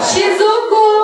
静岡